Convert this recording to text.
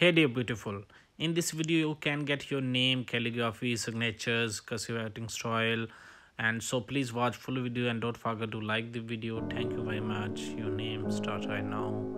Hey dear beautiful, in this video you can get your name, calligraphy, signatures, cursive writing style and so please watch full video and don't forget to like the video. Thank you very much. Your name start right now.